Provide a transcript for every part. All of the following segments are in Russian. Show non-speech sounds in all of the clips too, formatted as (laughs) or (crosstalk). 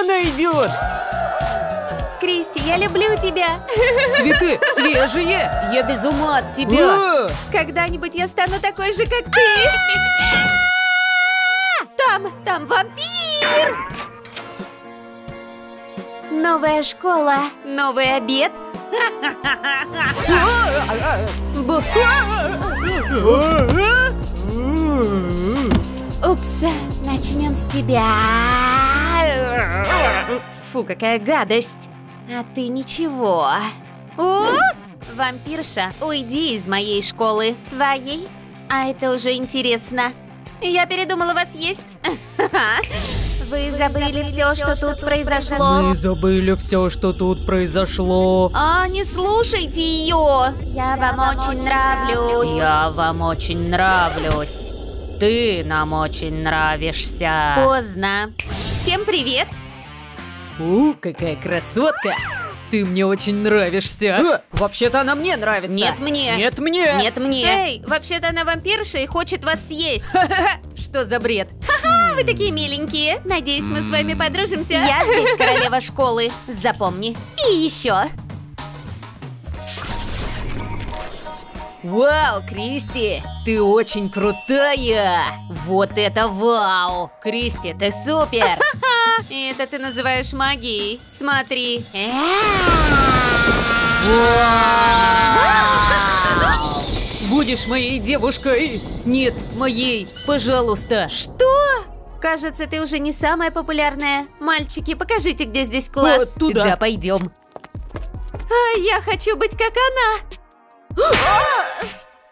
Она идет! Кристи, я люблю тебя. Цветы свежие! Я без ума от тебя! Когда-нибудь я стану такой же, как ты. Там, там вампир! Новая школа, новый обед. Бу- Упс, начнем с тебя. Фу, какая гадость. А ты ничего. У! Вампирша, уйди из моей школы. Твоей? А это уже интересно. Я передумала вас есть. (laughs) Вы забыли все, что тут произошло. Мы забыли все, что тут произошло. А, не слушайте ее. Я вам очень нравлюсь. Я вам очень нравлюсь. Ты нам очень нравишься. Поздно. Всем привет. У, какая красотка! Ты мне очень нравишься. Э, вообще-то она мне нравится. Нет, мне. Нет, мне. Нет, мне. Эй, вообще-то она вампирша и хочет вас съесть. (laughs) Что за бред? А, вы такие миленькие. Надеюсь, мы с вами подружимся. Я здесь (laughs) королева школы. Запомни. И еще. Вау, Кристи, ты очень крутая! Вот это вау! Кристи, ты супер! (laughs) Это ты называешь магией. Смотри. Будешь моей девушкой? Нет, моей, пожалуйста. Что? Кажется, ты уже не самая популярная. Мальчики, покажите, где здесь класс. Вот туда. Да, пойдем. А я хочу быть как она.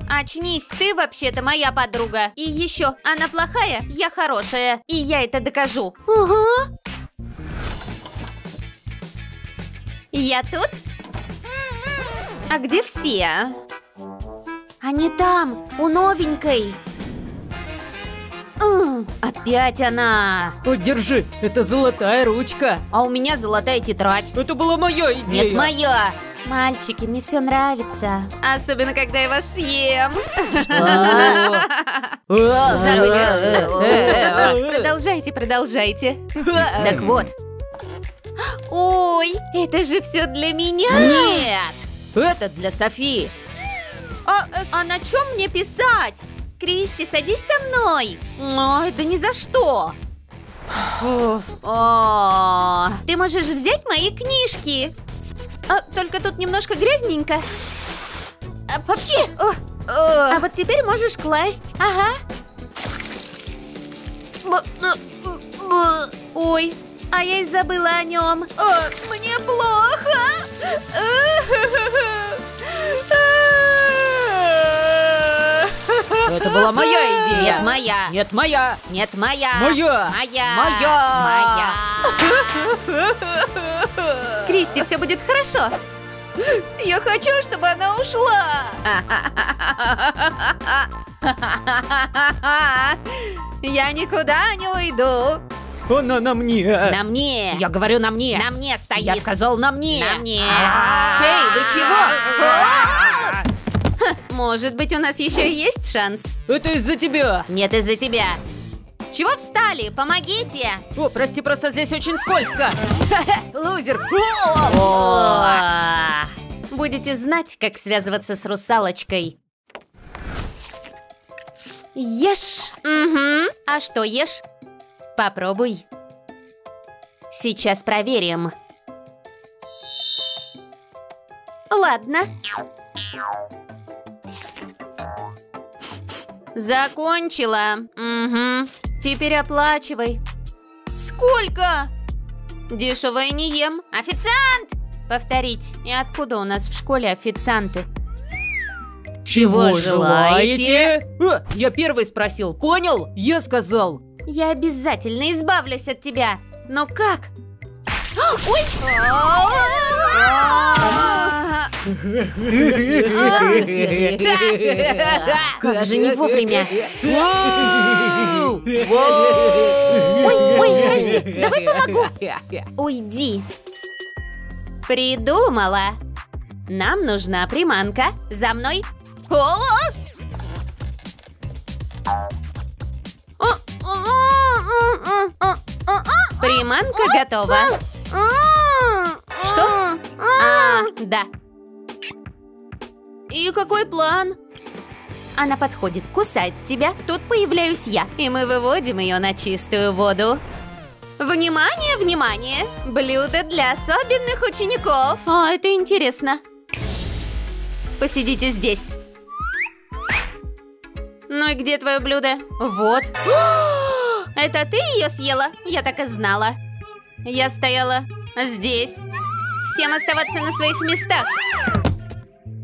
Очнись, ты вообще-то моя подруга. И еще, она плохая, я хорошая. И я это докажу. Угу. Я тут? А где все? Они там, у новенькой. Опять она. Вот держи, это золотая ручка. А у меня золотая тетрадь. Это была моя идея. Нет, моя. Мальчики, мне все нравится. Особенно, когда я вас съем. Продолжайте, продолжайте. Так вот. Ой, это же все для меня. Нет, это для Софии. А, э, а на чем мне писать? Кристи, садись со мной. Ой, да ни за что. О, ты можешь взять мои книжки. А, только тут немножко грязненько. А, вообще, о, а вот теперь можешь класть. Ага. Ой, а я и забыла о нем. мне плохо. (laughs) Это была моя идея. Нет, моя. Нет, моя. Нет, моя. Моя. Моя. Моя. Моя. (laughs) Кристи, все будет хорошо. Я хочу, чтобы она ушла. (laughs) Я никуда не уйду. Она на мне. На мне. Я говорю на мне. На мне стоит. Я сказал на мне. На мне. Эй, вы чего? Может быть, у нас еще есть шанс? Это из-за тебя. Нет, из-за тебя. Чего встали? Помогите! О, прости, просто здесь очень скользко. Лузер. Будете знать, как связываться с русалочкой. Ешь. Угу. А что ешь? Попробуй. Сейчас проверим. Ладно. Закончила. Угу. Теперь оплачивай. Сколько? Дешевое не ем. Официант! Повторить. И откуда у нас в школе официанты? Чего желаете? А, я первый спросил, понял? Я сказал. Я обязательно избавлюсь от тебя. Но как? Ой! Как же не вовремя. Ой, ой, прости, давай помогу. Уйди. Придумала. Нам нужна приманка. За мной. Приманка готова. Что? А, да. И какой план? Она подходит, кусает тебя, тут появляюсь я, и мы выводим ее на чистую воду. Внимание, внимание! Блюдо для особенных учеников! А, это интересно. Посидите здесь. Ну и где твое блюдо? Вот. (gasps) Это ты ее съела? Я так и знала. Я стояла здесь. Всем оставаться на своих местах.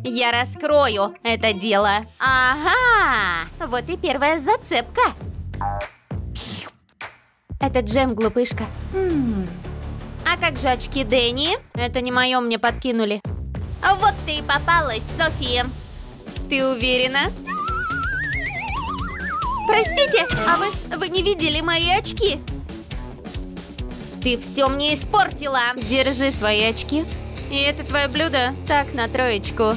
Я раскрою это дело. Ага, вот и первая зацепка. Это джем, глупышка. А как же очки Дэнни? Это не мое, мне подкинули. Вот ты и попалась, София. Ты уверена? Простите, а вы, вы не видели мои очки? Ты все мне испортила. Держи свои очки. И это твое блюдо? Так, на троечку.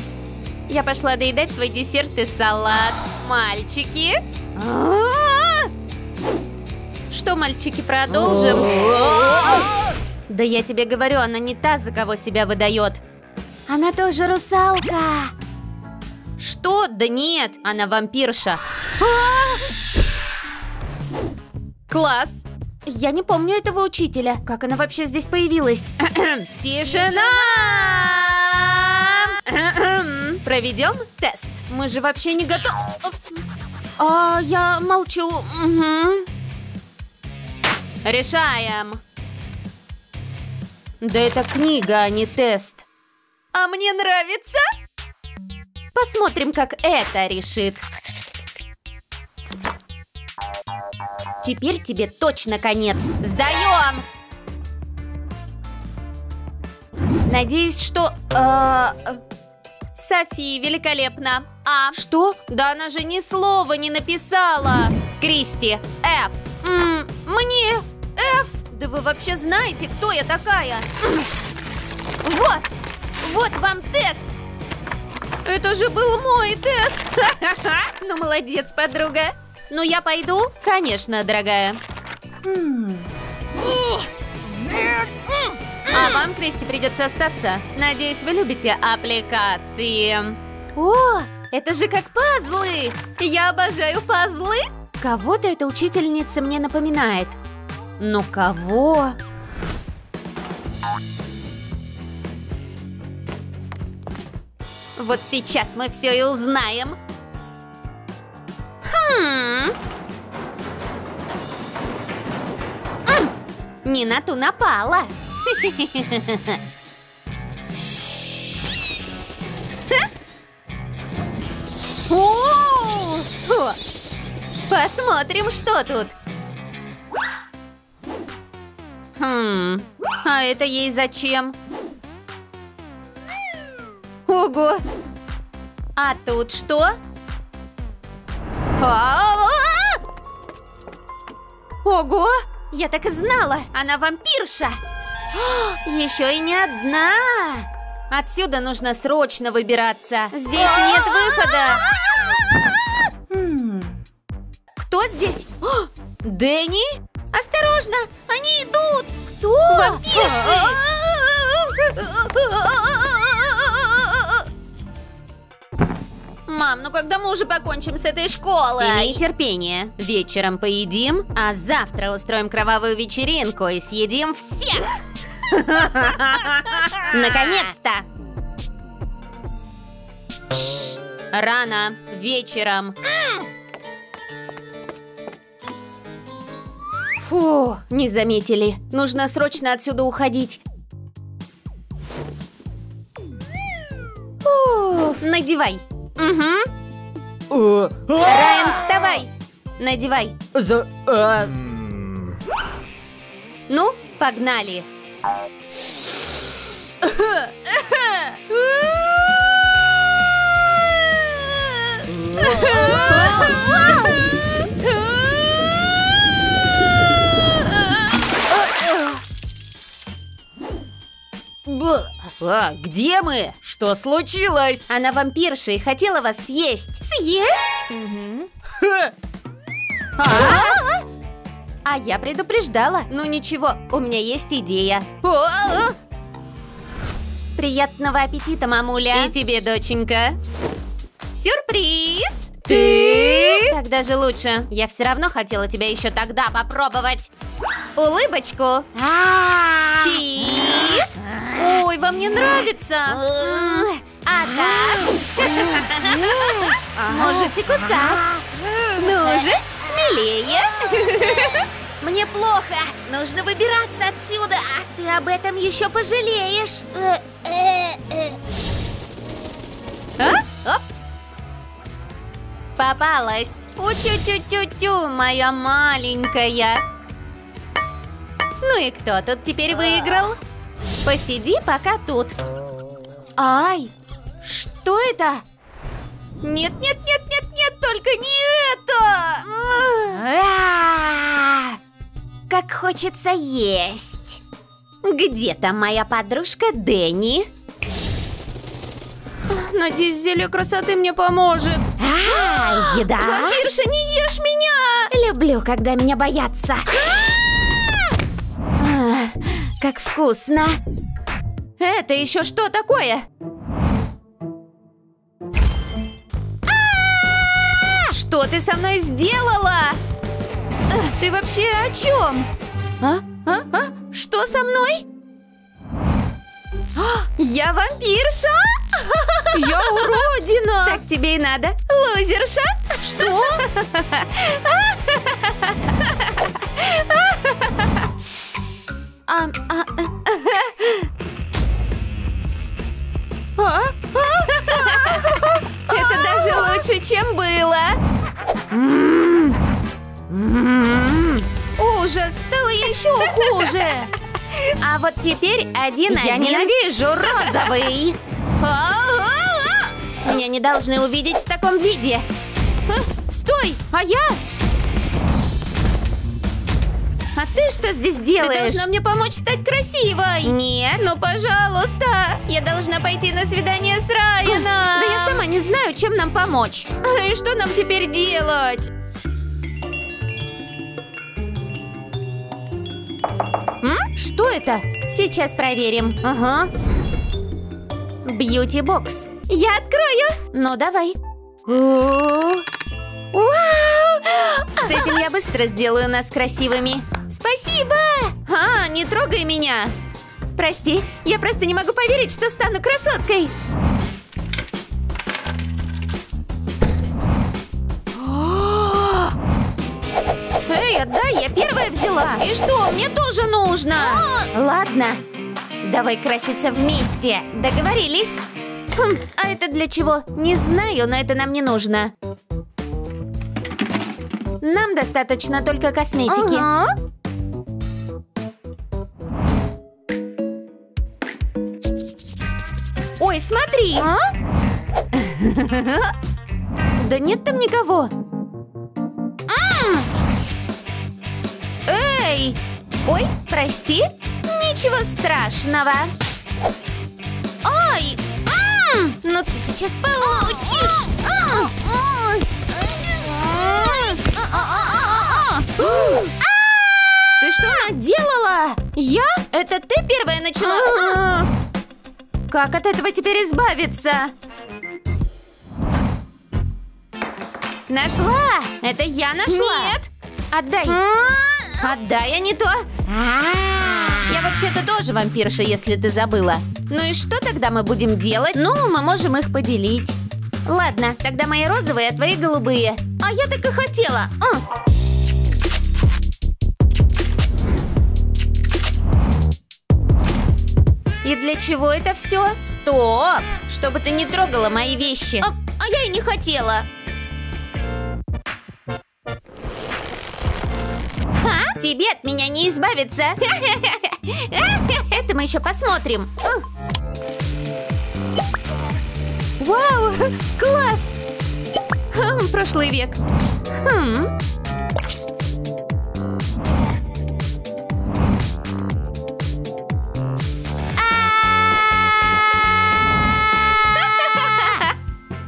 Я пошла доедать свой десерт и салат. Мальчики? А! Что, мальчики, продолжим? Да я тебе говорю, она не та, за кого себя выдает. Она тоже русалка. Что? Да нет, она вампирша. Класс! Я не помню этого учителя. Как она вообще здесь появилась? (clears throat) Тишина! (clears throat) Проведем тест. Мы же вообще не готовы. А, я молчу. Мгм. Решаем. Да это книга, а не тест. А мне нравится. Посмотрим, как это решит. Теперь тебе точно конец. Сдаем! Надеюсь, что... э, Софи, великолепно. А что? Да она же ни слова не написала. Кристи, F. М, мне F. Да вы вообще знаете, кто я такая? М. Вот, вот вам тест. Это же был мой тест. (laughs) Ну, молодец, подруга. Ну, я пойду? Конечно, дорогая. А вам, Кристи, придется остаться. Надеюсь, вы любите аппликации. О, это же как пазлы. Я обожаю пазлы. Кого-то эта учительница мне напоминает. Ну, кого? Вот сейчас мы все и узнаем. Хм. Не на ту напала. Посмотрим, что тут. Хм, а это ей зачем? Ого! А тут что? А-а-а! Ого! Я так и знала, она вампирша! Еще и не одна! Отсюда нужно срочно выбираться. Здесь нет выхода. Кто здесь? Дэнни? Осторожно, они идут! Кто? Вампирши! (laughs) Мам, ну когда мы уже покончим с этой школой? Имей терпение. Вечером поедим, а завтра устроим кровавую вечеринку и съедим всех! (laughs) Наконец-то! Рано, вечером. Фу, не заметили. Нужно срочно отсюда уходить. Уф, надевай. Угу. Райан, вставай. Надевай. За... а, Ну, погнали. А, где мы? Что случилось? Она вампирша и хотела вас съесть. Съесть? Ха, А? А я предупреждала. Ну ничего, у меня есть идея. Приятного аппетита, мамуля. И тебе, доченька. Сюрприз! Ты? Так даже лучше. Я все равно хотела тебя еще тогда попробовать. Улыбочку. Чиз. Ой, вам не нравится? Ага. Можете кусать. Ну же, смелее. Мне плохо. Нужно выбираться отсюда. Ты об этом еще пожалеешь. А? Оп. Попалась. У-тю-тю-тю-тю, моя маленькая. Ну и кто тут теперь выиграл? Посиди пока тут. Ай, что это? Нет, нет, нет, нет, нет, только не это! Как хочется есть. Где там моя подружка Дэнни? Надеюсь, зелье красоты мне поможет. А, еда? Вампирша, не ешь меня! Люблю, когда меня боятся. А, как вкусно! Это еще что такое? А! Что ты со мной сделала? А, Ты вообще о чем? А? А? А? Что со мной? А, Я вампирша? Я уродина! Так тебе и надо, лузерша! Что? (laughs) А, а, а, а. Это даже лучше, чем было. Ужас, стало еще хуже. А вот теперь один-один. Я ненавижу розовый. Меня не должны увидеть в таком виде. Стой, а я? А ты что здесь делаешь? Ты должна мне помочь стать красивой. Нет. Ну, пожалуйста. Я должна пойти на свидание с Райаном. Да я сама не знаю, чем нам помочь. И что нам теперь делать? М? Что это? Сейчас проверим. Ага. Бьюти-бокс. Я открою. Ну, давай. О, Вау! С этим я быстро сделаю нас красивыми. Спасибо! А, не трогай меня! Прости, я просто не могу поверить, что стану красоткой. Эй, отдай, я первая взяла. И что, мне тоже нужно? Ладно, давай краситься вместе. Договорились? Хм, а это для чего? Не знаю, но это нам не нужно. Нам достаточно только косметики. Ага. Ой, смотри! А? (laughs) Да нет там никого. М! Эй! Ой, прости. Ничего страшного. Ай! М! Ну ты сейчас получишь. Ты что наделала? Я? Это ты первая начала? Как от этого теперь избавиться? Нашла! Это я нашла! Нет! Отдай! Отдай, а не то! Я вообще-то тоже вампирша, если ты забыла. Ну и что тогда мы будем делать? Ну, мы можем их поделить. Ладно, тогда мои розовые, а твои голубые. А я так и хотела. А. И для чего это все? Стоп! Чтобы ты не трогала мои вещи. А, а я и не хотела. А? Тебе от меня не избавиться. (laughs) Это мы еще посмотрим. Вау, (laughs) класс! Хм, Прошлый век. Хм. (laughs)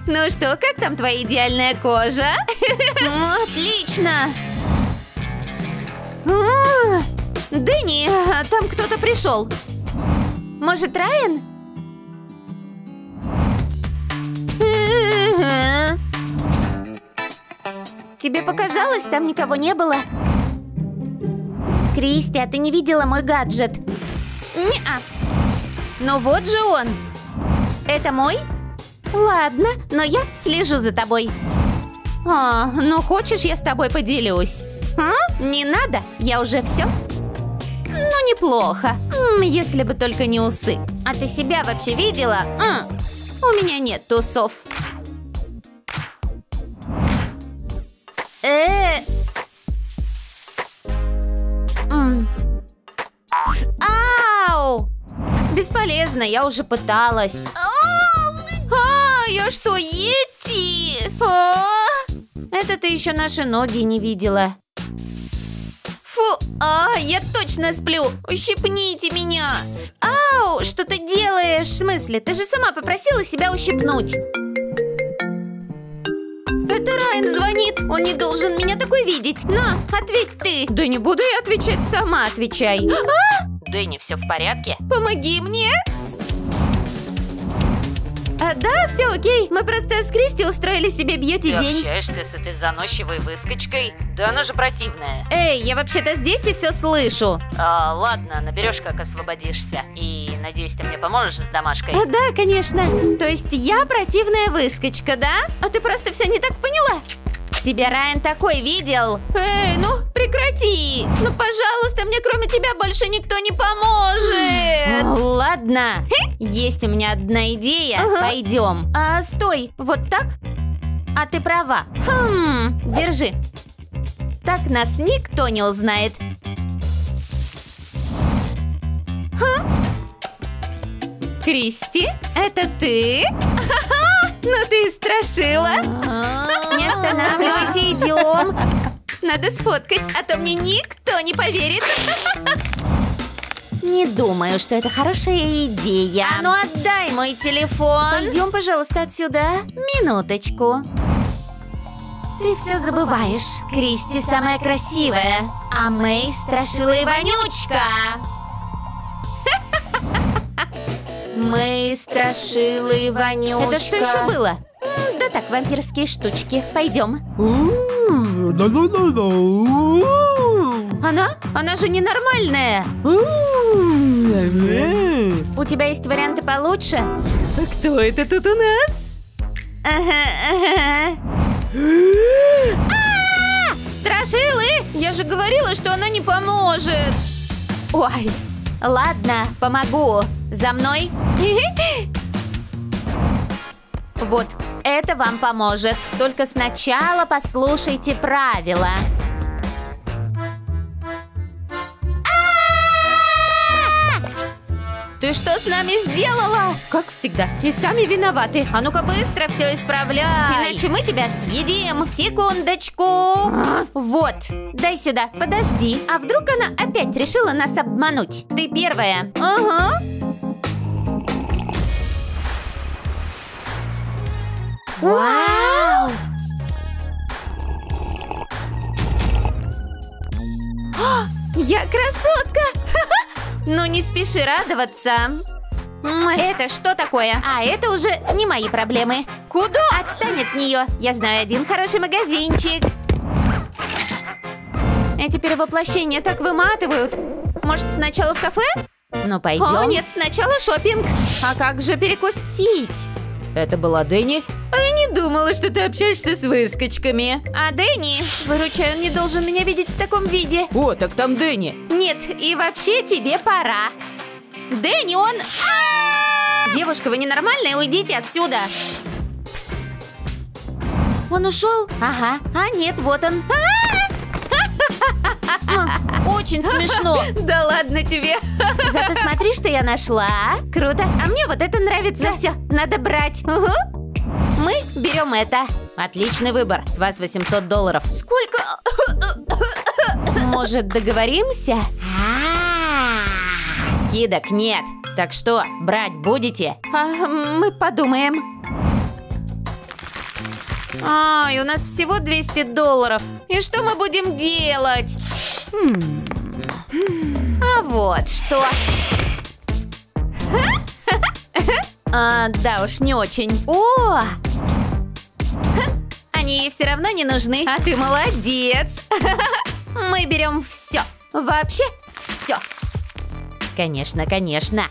Ну что, как там твоя идеальная кожа? (laughs) Отлично! О, Дэнни, а, там кто-то пришел. Может, Райан? Тебе показалось, там никого не было? Кристи, а ты не видела мой гаджет? Не-а. Ну вот же он. Это мой? Ладно, но я слежу за тобой. А, ну хочешь, я с тобой поделюсь? А? Не надо, я уже все. Ну, неплохо. Если бы только не усы. А ты себя вообще видела? А, у меня нет тусов. Э. Ау! Бесполезно, я уже пыталась. А, я что, Йети? А? Это ты еще наши ноги не видела. Фу, а, я точно сплю. Ущипните меня. Ау, что ты делаешь? В смысле? Ты же сама попросила себя ущипнуть. Райан звонит. Он не должен меня такой видеть. На, ответь ты. Да не буду я отвечать, сама отвечай. А? Дэнни, все в порядке? Помоги мне. Да, все окей. Мы просто с Кристи устроили себе Ты бьюти-день. общаешься с этой заносчивой выскочкой? Да она же противная. Эй, я вообще-то здесь и все слышу. А, ладно, наберешь, как освободишься. И надеюсь, ты мне поможешь с домашкой. А, да, конечно. То есть я противная выскочка, да? А ты просто все не так поняла. Тебя Райан такой видел. Эй, ну прекрати. Ну, пожалуйста, мне кроме тебя больше никто не поможет. Ладно. Есть у меня одна идея. Пойдем. А, стой. Вот так? А ты права. Хм, держи. Так нас никто не узнает. Кристи, это ты? (laughs) Ну ты страшила. Не останавливайся, идем. Надо сфоткать, а то мне никто не поверит. Не думаю, что это хорошая идея. А ну отдай мой телефон. Пойдем, пожалуйста, отсюда. Минуточку. Ты все забываешь. Кристи самая красивая, а Мэй страшила и вонючка. Мэй страшила и вонючка. Это что еще было? Да так, вампирские штучки. Пойдем. Она? Она же ненормальная. У тебя есть варианты получше? Кто это тут у нас? Ага, ага. А! Страшилы! Я же говорила, что она не поможет. Ой, ладно, помогу. За мной. Вот, это вам поможет. Только сначала послушайте правила. Ты что с нами сделала? Как всегда. И сами виноваты. А ну-ка быстро все исправляй. Иначе мы тебя съедим. Секундочку. Вот. Дай сюда. Подожди. А вдруг она опять решила нас обмануть? Ты первая. Ага. Вау! О, Я красотка! (laughs) Ну не спеши радоваться. Это что такое? А это уже не мои проблемы. Куда? Отстань от нее. Я знаю один хороший магазинчик. Эти перевоплощения так выматывают. Может, сначала в кафе? Ну, пойдем. О, нет, сначала шопинг. А как же перекусить? Это была Дэнни? А я не думала, что ты общаешься с выскочками. А Дэнни, выручай, он не должен меня видеть в таком виде. О, так там Дэнни. Нет, и вообще тебе пора. Дэнни, он... А! Девушка, вы ненормальная, уйдите отсюда. Пс, пс. Он ушел? Ага. А нет, вот он. А, Очень смешно. Да ладно тебе. Зато смотри, что я нашла. Круто. А мне вот это нравится. все, надо брать. Угу. Мы берем это. Отличный выбор. С вас 800 долларов. Сколько? Может, договоримся? Скидок нет. Так что, брать будете? А, мы подумаем. Ай, у нас всего 200 долларов. И что мы будем делать? А вот что. (laughs) А, да уж, не очень. О! (laughs) Они ей все равно не нужны, а ты молодец. (laughs) Мы берем все. Вообще все. Конечно, конечно.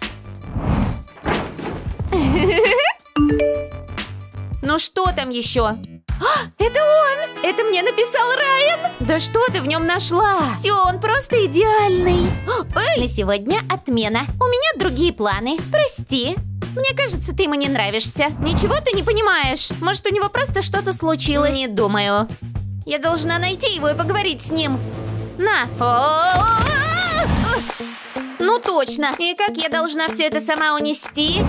Ну что там еще? А, это он! Это мне написал Райан! Да что ты в нем нашла? Все, он просто идеальный. Эй! На сегодня отмена. У меня другие планы. Прости. Мне кажется, ты ему не нравишься. Ничего ты не понимаешь. Может, у него просто что-то случилось? Не думаю. Я должна найти его и поговорить с ним. На. Ну точно. И как я должна все это сама унести?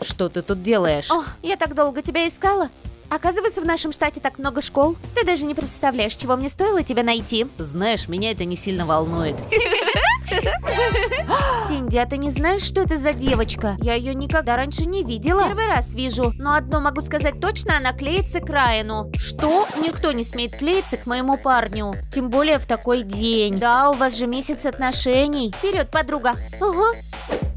Что ты тут делаешь? О, я так долго тебя искала. Оказывается, в нашем штате так много школ. Ты даже не представляешь, чего мне стоило тебя найти. Знаешь, меня это не сильно волнует. Синди, а ты не знаешь, что это за девочка? Я ее никогда раньше не видела. Первый раз вижу. Но одно могу сказать точно, она клеится к Райану. Что? Никто не смеет клеиться к моему парню. Тем более в такой день. Да, у вас же месяц отношений. Вперед, подруга. Ага.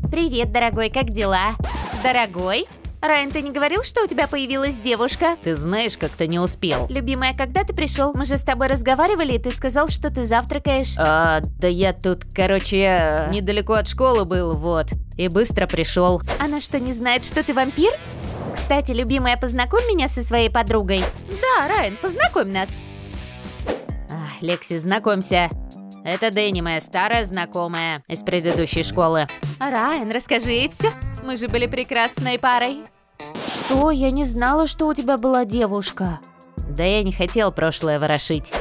Привет, дорогой, как дела? Дорогой? Райан, ты не говорил, что у тебя появилась девушка? Ты знаешь, как ты не успел. Любимая, когда ты пришел? Мы же с тобой разговаривали, и ты сказал, что ты завтракаешь. А, да я тут, короче, недалеко от школы был, вот. И быстро пришел. Она что, не знает, что ты вампир? Кстати, любимая, познакомь меня со своей подругой. Да, Райан, познакомь нас. А, Лекси, знакомься. Это Дэнни, моя старая знакомая из предыдущей школы. Райан, расскажи ей все. Мы же были прекрасной парой. Что? Я не знала, что у тебя была девушка. Да я не хотел прошлое ворошить.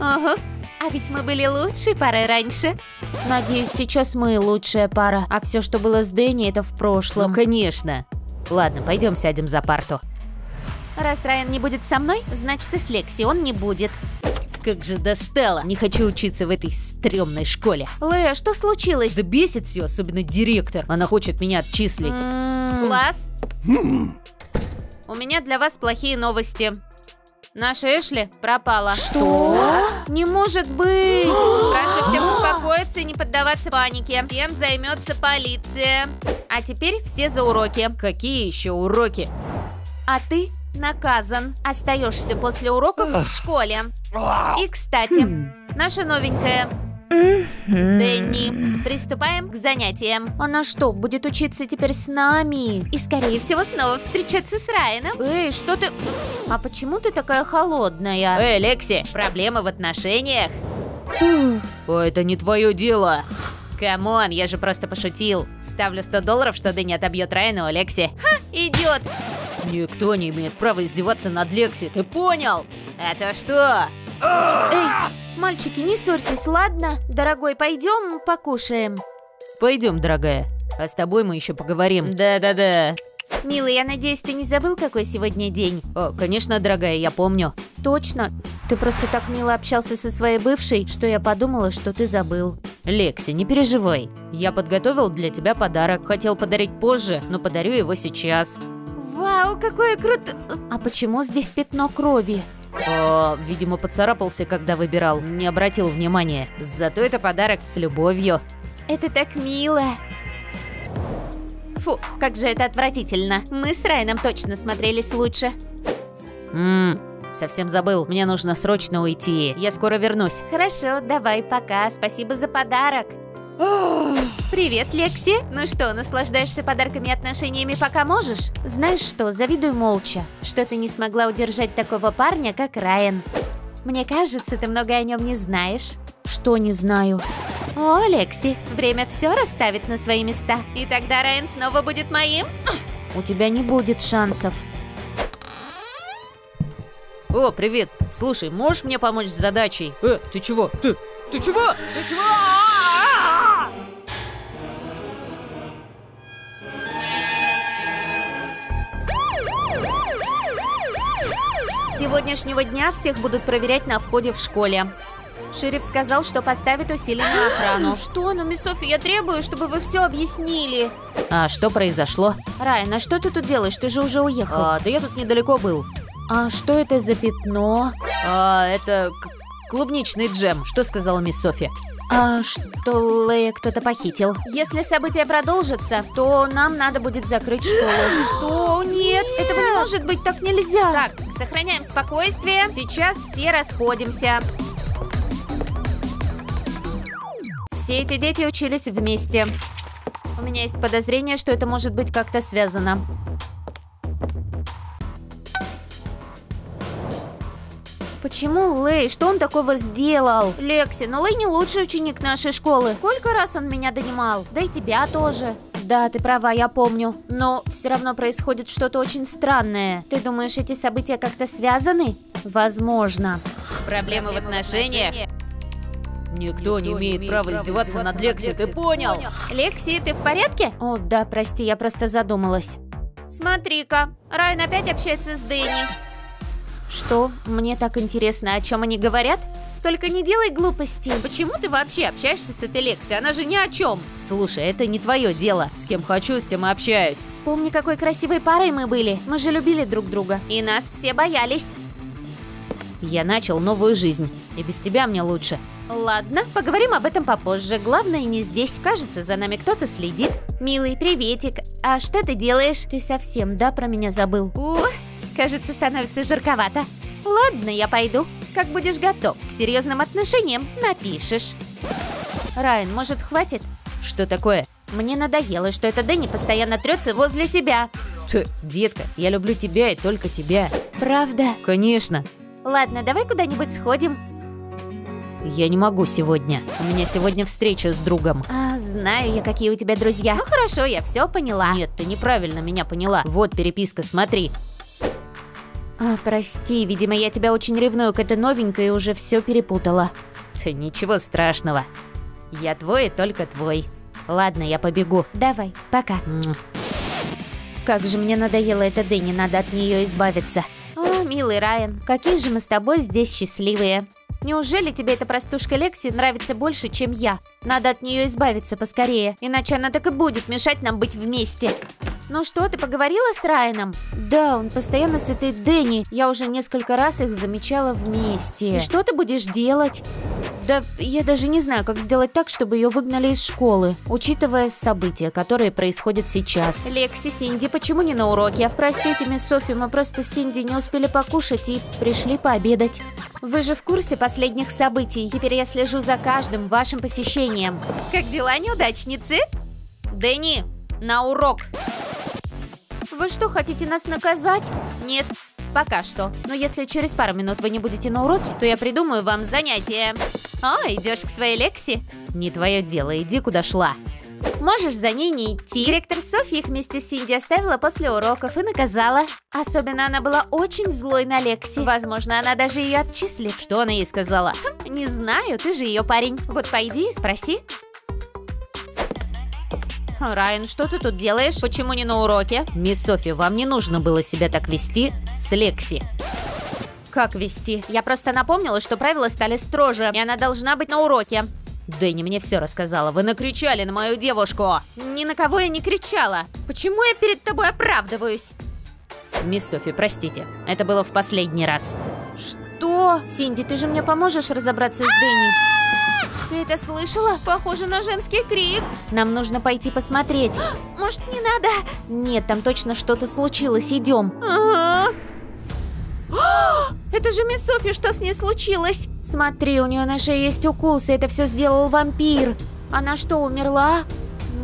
Ага. А ведь мы были лучшей парой раньше. Надеюсь, сейчас мы лучшая пара, а все, что было с Дэнни, это в прошлом. Ну, конечно. Ладно, пойдем сядем за парту. Раз Райан не будет со мной, значит и с Лекси он не будет. Как же достало! Не хочу учиться в этой стрёмной школе. Лэ, что случилось? Да бесит все, особенно директор. Она хочет меня отчислить. М-м. Класс. У меня для вас плохие новости. Наша Эшли пропала. Что? Не может быть! Прошу всех успокоиться и не поддаваться панике. Всем займется полиция. А теперь все за уроки. Какие еще уроки? А ты наказан. Остаешься после уроков в школе. И, кстати, наша новенькая. Дэнни, приступаем к занятиям. Она что, будет учиться теперь с нами? И, скорее всего, снова встречаться с Райаном? Эй, что ты... А почему ты такая холодная? Эй, Лекси, проблемы в отношениях? О, это не твое дело. Come on, я же просто пошутил. Ставлю 100 долларов, что Дэнни отобьет Райана у Лекси. Ха, идет. Никто не имеет права издеваться над Лекси, ты понял? Это что? Эй, мальчики, не ссорьтесь, ладно? Дорогой, пойдем покушаем. Пойдем, дорогая. А с тобой мы еще поговорим. Да-да-да. Милый, я надеюсь, ты не забыл, какой сегодня день? О, конечно, дорогая, я помню. Точно. Ты просто так мило общался со своей бывшей, что я подумала, что ты забыл. Лекси, не переживай. Я подготовил для тебя подарок. Хотел подарить позже, но подарю его сейчас. Вау, какое круто! А почему здесь пятно крови? О, видимо, поцарапался, когда выбирал. Не обратил внимания. Зато это подарок с любовью. Это так мило. Фу, как же это отвратительно. Мы с Райаном точно смотрелись лучше. Ммм, совсем забыл. Мне нужно срочно уйти. Я скоро вернусь. Хорошо, давай, пока. Спасибо за подарок. Привет, Лекси. Ну что, наслаждаешься подарками и отношениями, пока можешь? Знаешь что, завидую молча, что ты не смогла удержать такого парня, как Райан. Мне кажется, ты много о нем не знаешь. Что не знаю? О, Лекси, время все расставит на свои места. И тогда Райан снова будет моим? У тебя не будет шансов. О, привет. Слушай, можешь мне помочь с задачей? Э, ты чего? Ты, ты чего? Ты чего? Сегодняшнего дня всех будут проверять на входе в школе. Шериф сказал, что поставит усиленную охрану. (gasps) Что? Ну, мисс Софи, я требую, чтобы вы все объяснили. А что произошло? Райан, а что ты тут делаешь? Ты же уже уехал. А, да я тут недалеко был. А что это за пятно? А, это клубничный джем. Что сказала мисс Софи? А что Лея кто-то похитил? Если события продолжатся, то нам надо будет закрыть школу. (gasps) Что? Нет, этого не может быть, так нельзя. Так, сохраняем спокойствие. Сейчас все расходимся. Все эти дети учились вместе. У меня есть подозрение, что это может быть как-то связано. Почему Лэй? Что он такого сделал? Лекси, но Лэй не лучший ученик нашей школы. Сколько раз он меня донимал? Да и тебя тоже. Да, ты права, я помню. Но все равно происходит что-то очень странное. Ты думаешь, эти события как-то связаны? Возможно. Проблемы в отношениях? Никто не имеет права издеваться над Лекси, ты понял? Лекси, ты в порядке? О, да, прости, я просто задумалась. Смотри-ка, Райан опять общается с Дэнни. Что? Мне так интересно, о чем они говорят? Только не делай глупостей. Почему ты вообще общаешься с этой Лекси? Она же ни о чем. Слушай, это не твое дело. С кем хочу, с тем и общаюсь. Вспомни, какой красивой парой мы были. Мы же любили друг друга. И нас все боялись. Я начал новую жизнь. И без тебя мне лучше. Ладно, поговорим об этом попозже. Главное, не здесь. Кажется, за нами кто-то следит. Милый, приветик. А что ты делаешь? Ты совсем, да, про меня забыл? Ух, кажется, становится жарковато. Ладно, я пойду. Как будешь готов к серьезным отношениям, напишешь. Райан, может, хватит? Что такое? Мне надоело, что эта Дэнни постоянно трется возле тебя. Ты, детка, я люблю тебя и только тебя. Правда? Конечно. Ладно, давай куда-нибудь сходим. Я не могу сегодня. У меня сегодня встреча с другом. А, знаю я, какие у тебя друзья. Ну хорошо, я все поняла. Нет, ты неправильно меня поняла. Вот переписка, смотри. А, прости, видимо, я тебя очень ревную к этой новенькой и уже все перепутала. Ты ничего страшного. Я твой и только твой. Ладно, я побегу. Давай, пока. Как же мне надоела эта Дэнни, надо от нее избавиться. О, милый Райан, какие же мы с тобой здесь счастливые. Неужели тебе эта простушка Лекси нравится больше, чем я? Надо от нее избавиться поскорее, иначе она так и будет мешать нам быть вместе. Ну что, ты поговорила с Райаном? Да, он постоянно с этой Дэнни. Я уже несколько раз их замечала вместе. И что ты будешь делать? Да я даже не знаю, как сделать так, чтобы ее выгнали из школы, учитывая события, которые происходят сейчас. Лекси, Синди, почему не на уроке? Простите, мисс Софи, мы просто с Синди не успели покушать и пришли пообедать. Вы же в курсе последних событий. Теперь я слежу за каждым вашим посещением. Как дела, неудачницы? Дэнни, на урок. Вы что, хотите нас наказать? Нет, пока что. Но если через пару минут вы не будете на уроке, то я придумаю вам занятие. О, идешь к своей Лекси? Не твое дело, иди куда шла. Можешь за ней не идти. Директор Софья их вместе с Синди оставила после уроков и наказала. Особенно она была очень злой на Лекси. Возможно, она даже ее отчислит. Что она ей сказала? Не знаю, ты же ее парень. Вот пойди и спроси. Райан, что ты тут делаешь? Почему не на уроке? Мисс Софи, вам не нужно было себя так вести с Лекси. Как вести? Я просто напомнила, что правила стали строже, и она должна быть на уроке. Дэнни мне все рассказала. Вы накричали на мою девушку. Ни на кого я не кричала. Почему я перед тобой оправдываюсь? Мисс Софи, простите. Это было в последний раз. Что? Синди, ты же мне поможешь разобраться с Дэнни? Ты это слышала? Похоже на женский крик. Нам нужно пойти посмотреть. (gasps) Может, не надо? Нет, там точно что-то случилось. Идем. Ага. (gasps) Это же мисс Софи, что с ней случилось? Смотри, у нее на шее есть укус, и это все сделал вампир. Она что, умерла?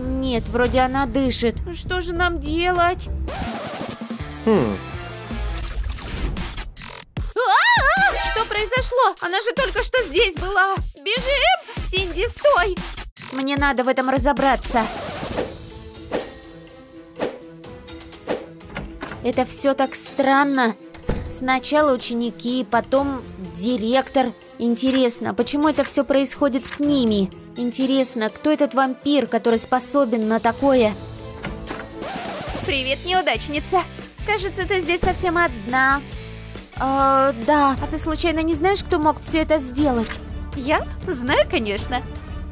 Нет, вроде она дышит. Что же нам делать? Хм! Что произошло? Она же только что здесь была. Бежим! Синди, стой! Мне надо в этом разобраться. Это все так странно. Сначала ученики, потом директор. Интересно, почему это все происходит с ними? Интересно, кто этот вампир, который способен на такое? Привет, неудачница. Кажется, ты здесь совсем одна. А, да, а ты случайно не знаешь, кто мог все это сделать? Я? Знаю, конечно.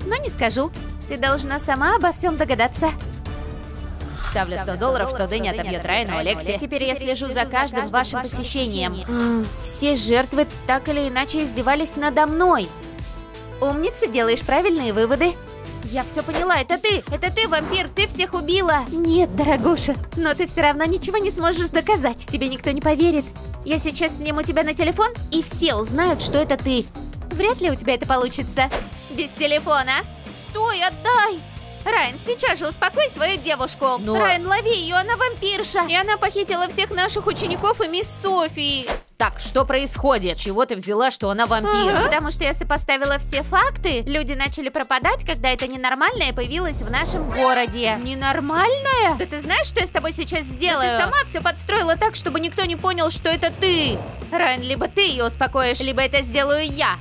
Но не скажу. Ты должна сама обо всем догадаться. Ставлю 100 долларов, что Дэнни отобьет Райана у Лекси. Теперь я слежу за каждым вашим посещением. Все жертвы так или иначе издевались надо мной. Умница, делаешь правильные выводы. Я все поняла, это ты! Это ты, вампир! Ты всех убила! Нет, дорогуша, но ты все равно ничего не сможешь доказать. Тебе никто не поверит. Я сейчас сниму тебя на телефон, и все узнают, что это ты. Вряд ли у тебя это получится. Без телефона. Стой, отдай! Райан, сейчас же успокой свою девушку. Но- Райан, лови ее, она вампирша. И она похитила всех наших учеников и мисс Софии. Так, что происходит? С чего ты взяла, что она вампир? Потому что я сопоставила все факты. Люди начали пропадать, когда это ненормальное появилось в нашем городе. Ненормальная? Да ты знаешь, что я с тобой сейчас сделаю? Да ты сама все подстроила так, чтобы никто не понял, что это ты. Райан, либо ты ее успокоишь, либо это сделаю я.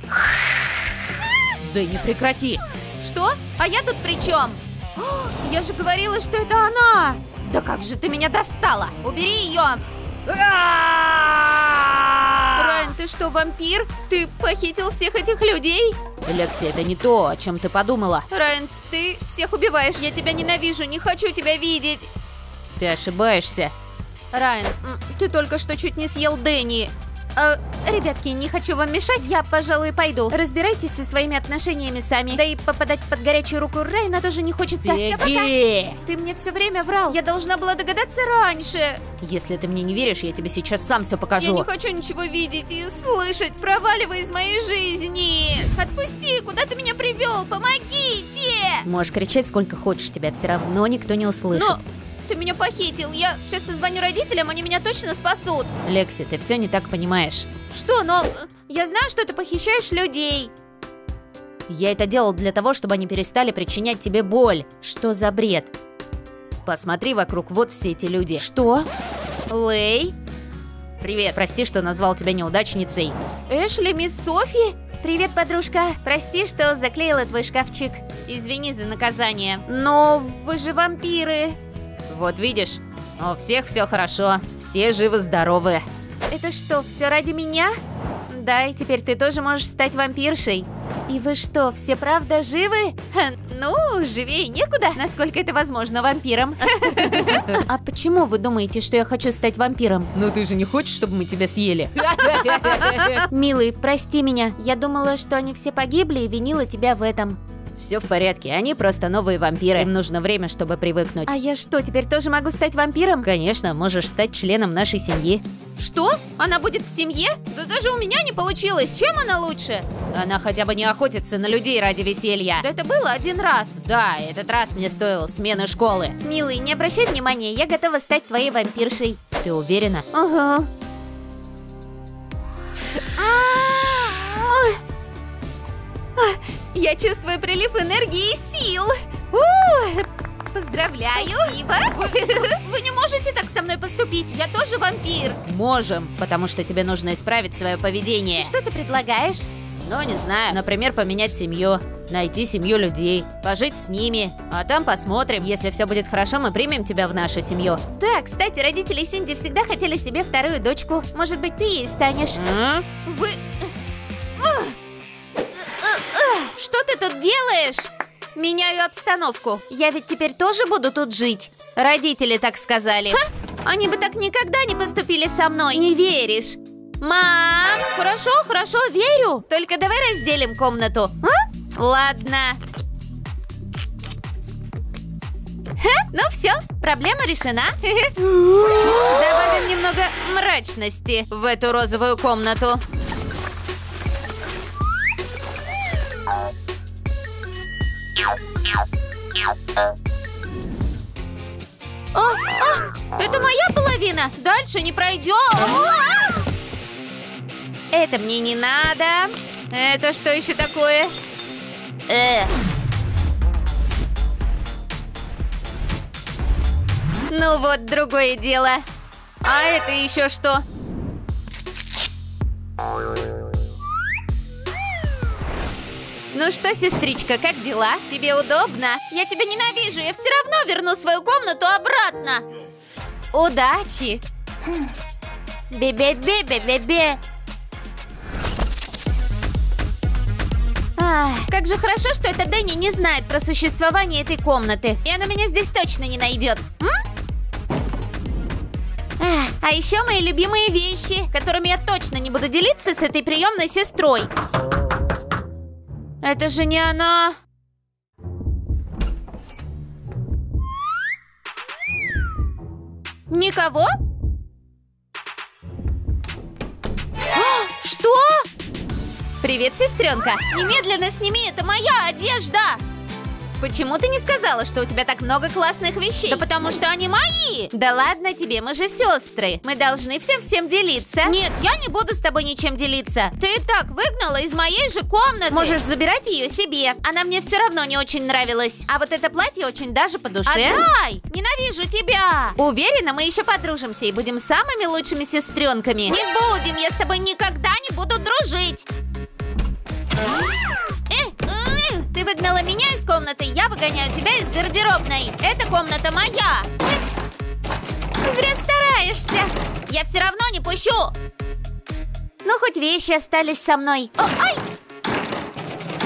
Да не прекрати. Что? А я тут при чем? О, Я же говорила, что это она! Да как же ты меня достала! Убери ее! Райан, ты что, вампир? Ты похитил всех этих людей? Лекси, это не то, о чем ты подумала. Райан, ты всех убиваешь. Я тебя ненавижу, не хочу тебя видеть. Ты ошибаешься. Райан, ты только что чуть не съел Дэнни. Э, ребятки, не хочу вам мешать, я, пожалуй, пойду. Разбирайтесь со своими отношениями сами. Да и попадать под горячую руку Райана тоже не хочется. Всё, пока. Ты мне все время врал. Я должна была догадаться раньше. Если ты мне не веришь, я тебе сейчас сам все Я покажу. не хочу ничего видеть и слышать. Проваливай из моей жизни. Отпусти, куда ты меня привел? Помогите! Можешь кричать сколько хочешь, тебя все равно никто не услышит. Но ты меня похитил. Я сейчас позвоню родителям, они меня точно спасут. Лекси, ты все не так понимаешь. Что, но э, я знаю, что ты похищаешь людей. Я это делал для того, чтобы они перестали причинять тебе боль. Что за бред? Посмотри вокруг, вот все эти люди. Что? Лэй, Привет, прости, что назвал тебя неудачницей. Эшли, мисс Софи? Привет, подружка. Прости, что заклеила твой шкафчик. Извини за наказание. Но вы же вампиры. Вот видишь, у всех все хорошо, все живы-здоровы. Это что, все ради меня? Да, и теперь ты тоже можешь стать вампиршей. И вы что, все правда живы? Ну, живее некуда. Насколько это возможно вампиром? (laughs) А почему вы думаете, что я хочу стать вампиром? Ну ты же не хочешь, чтобы мы тебя съели? (laughs) Милый, прости меня. Я думала, что они все погибли и винила тебя в этом. Все в порядке, они просто новые вампиры. Им нужно время, чтобы привыкнуть. А я что, теперь тоже могу стать вампиром? Конечно, можешь стать членом нашей семьи. Что? Она будет в семье? Да даже у меня не получилось. Чем она лучше? Она хотя бы не охотится на людей ради веселья. Да это было один раз. Да, этот раз мне стоил смены школы. Милый, не обращай внимания, я готова стать твоей вампиршей. Ты уверена? Ага. Я чувствую прилив энергии и сил. У, Поздравляю! Спасибо! Вы, вы не можете так со мной поступить, я тоже вампир! Можем, потому что тебе нужно исправить свое поведение. Что ты предлагаешь? Ну, не знаю, например, поменять семью, найти семью людей, пожить с ними, а там посмотрим. Если все будет хорошо, мы примем тебя в нашу семью. Да, кстати, родители Синди всегда хотели себе вторую дочку. Может быть, ты ей станешь? М? Вы... Что ты тут делаешь? Меняю обстановку. Я ведь теперь тоже буду тут жить. Родители так сказали. Они бы так никогда не поступили со мной. Не веришь? Мам! Хорошо, хорошо, верю. Только давай разделим комнату. А? Ладно. Ха, ну все, проблема решена. (laughs) Добавим немного мрачности в эту розовую комнату. А, а, это моя половина. Дальше не пройдем. Это мне не надо. Это что еще такое? Э. Ну вот, другое дело. А это еще что? Ну что, сестричка, как дела? Тебе удобно? Я тебя ненавижу, я все равно верну свою комнату обратно. Удачи. Бе-бе-бе-бе-бе-бе. Как же хорошо, что эта Дэнни не знает про существование этой комнаты. И она меня здесь точно не найдет. М? А еще мои любимые вещи, которыми я точно не буду делиться с этой приемной сестрой. Это же не она. Никого? А, Что? Привет, сестренка. Немедленно сними, это моя одежда. Почему ты не сказала, что у тебя так много классных вещей? Да потому что они мои! Да ладно тебе, мы же сестры. Мы должны всем-всем делиться. Нет, я не буду с тобой ничем делиться. Ты и так выгнала из моей же комнаты. Можешь забирать ее себе. Она мне все равно не очень нравилась. А вот это платье очень даже по душе. Отдай! Ненавижу тебя! Уверена, мы еще подружимся и будем самыми лучшими сестренками. Не будем, я с тобой никогда не буду дружить. Ты выгнала меня из комнаты, я выгоняю тебя из гардеробной. Эта комната моя. Зря стараешься. Я все равно не пущу. Ну, хоть вещи остались со мной. О, ай!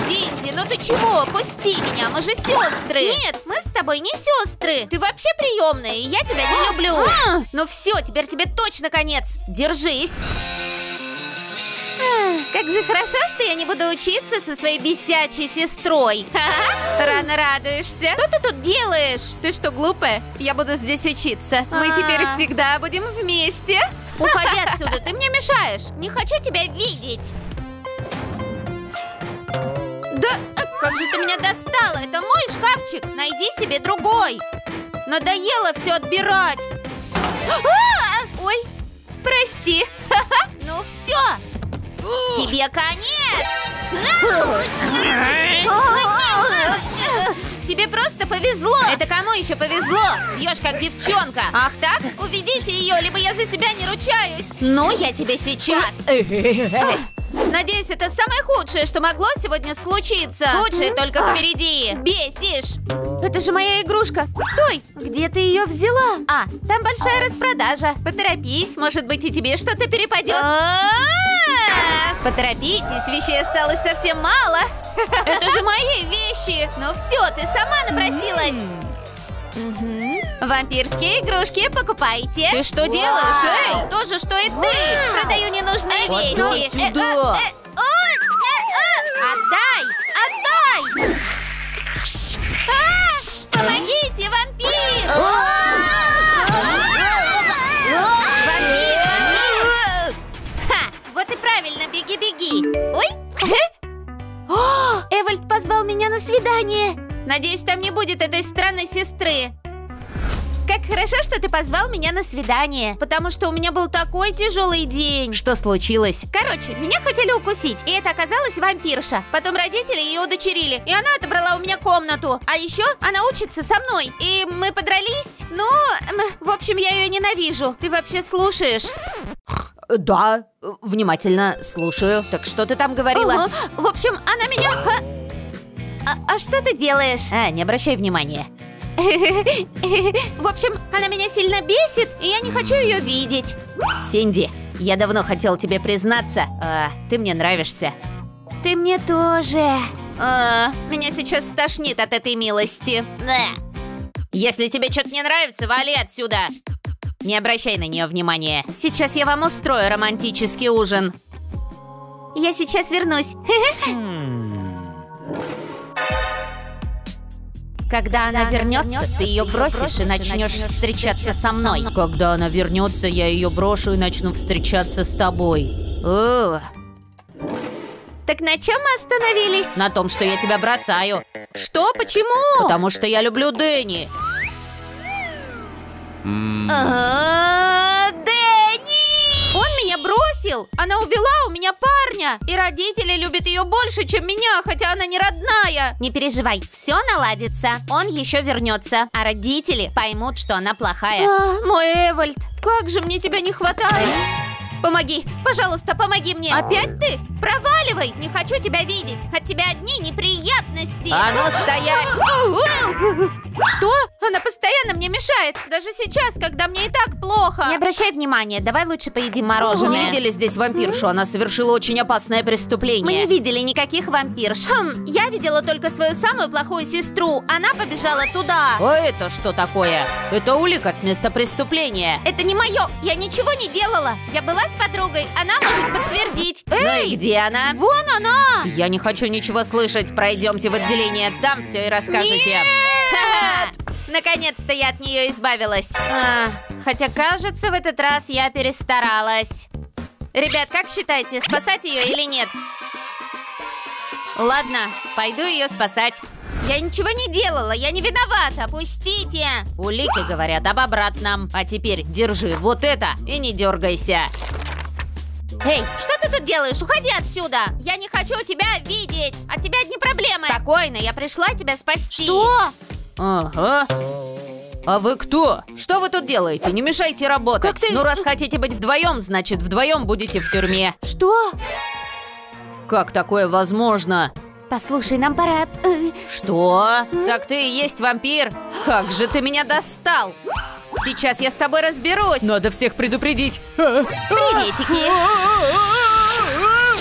Синди, ну ты чего? Пусти меня, мы же сестры. Нет, мы с тобой не сестры. Ты вообще приемная, и я тебя не люблю. Ну все, теперь тебе точно конец. Держись. Как же хорошо, что я не буду учиться со своей бесячей сестрой. (laughs) Рано радуешься. Что ты тут делаешь? Ты что, глупая? Я буду здесь учиться. Мы теперь всегда будем вместе. Уходи (laughs) отсюда, ты мне мешаешь. Не хочу тебя видеть. Да, э, как же ты меня достала? Это мой шкафчик. Найди себе другой. Надоело все отбирать. (gasps) А! Ой, прости. (laughs) Ну все, Тебе конец! Тебе просто повезло! Это кому еще повезло? Бьешь как девчонка! Ах так? Уведите ее, либо я за себя не ручаюсь! Ну, я тебе сейчас! Надеюсь, это самое худшее, что могло сегодня случиться. Худшее только впереди. Бесишь. Это же моя игрушка. Стой! Где ты ее взяла? А, там большая распродажа. Поторопись, может быть и тебе что-то перепадет. Поторопитесь, вещей осталось совсем мало. Это же мои вещи. Ну все, ты сама напросилась. Вампирские игрушки покупайте. Ты что делаешь, эй? То же, что и ты. Продаю ненужные вещи. сюда. Э, э, ой, э. Отдай, отдай. А, Помогите! Вампир, правильно, беги-беги. Ой. (laughs) О, Эвальд позвал меня на свидание. Надеюсь, там не будет этой странной сестры. Как хорошо, что ты позвал меня на свидание, потому что у меня был такой тяжелый день. Что случилось? Короче, меня хотели укусить, и это оказалась вампирша. Потом родители ее удочерили, и она отобрала у меня комнату. А еще она учится со мной, и мы подрались. Ну, в общем, я ее ненавижу. Ты вообще слушаешь? Да, внимательно слушаю. Так что ты там говорила? Ага. В общем, она меня... А, а- а что ты делаешь? А, не обращай внимания. (laughs) В общем, она меня сильно бесит, и я не хочу ее видеть. Синди, я давно хотел тебе признаться. а, ты мне нравишься. Ты мне тоже. А, меня сейчас стошнит от этой милости. Да. Если тебе что-то не нравится, вали отсюда. Не обращай на нее внимания. Сейчас я вам устрою романтический ужин. Я сейчас вернусь. (laughs) Когда она вернется, ты ее бросишь и начнешь встречаться со мной. Когда она вернется, я ее брошу и начну встречаться с тобой. О, Так на чем мы остановились? на том, что я тебя бросаю. Что? Почему? Потому что я люблю Дэнни. Дэнни! Он меня бросил! Она увела у меня парня! И родители любят ее больше, чем меня, хотя она не родная! Не переживай, все наладится. Он еще вернется. А родители поймут, что она плохая. мой Эвальд, как же мне тебя не хватает! Помоги, пожалуйста, помоги мне! Опять ты? Проваливай! Не хочу тебя видеть! От тебя одни неприятности! А ну стоять! Что? Она постоянно мне мешает. Даже сейчас, когда мне и так плохо. Не обращай внимания, давай лучше поедим мороженое. не видели здесь вампиршу? Она совершила очень опасное преступление. Мы не видели никаких вампирш. Хм, я видела только свою самую плохую сестру. Она побежала туда. А это что такое? Это улика с места преступления. Это не мое. Я ничего не делала. Я была с подругой, она может подтвердить. Ну и где она? Вон она! Я не хочу ничего слышать. Пройдемте в отделение, там все и расскажете. Ха-ха! Наконец-то я от нее избавилась. А, хотя, кажется, в этот раз я перестаралась. Ребят, как считаете, спасать ее или нет? Ладно, пойду ее спасать. Я ничего не делала, я не виновата, пустите! Улики говорят об обратном. А теперь держи вот это и не дергайся. Эй, что ты тут делаешь? Уходи отсюда! Я не хочу тебя видеть! От тебя одни проблемы! Спокойно, я пришла тебя спасти. Что? Ага. А вы кто? Что вы тут делаете? Не мешайте работать. Как ты- Ну, раз хотите быть вдвоем, значит, вдвоем будете в тюрьме. Что? Как такое возможно? Послушай, нам пора... Что? Так ты и есть вампир? Как же ты меня достал! Сейчас я с тобой разберусь. Надо всех предупредить. Приветики!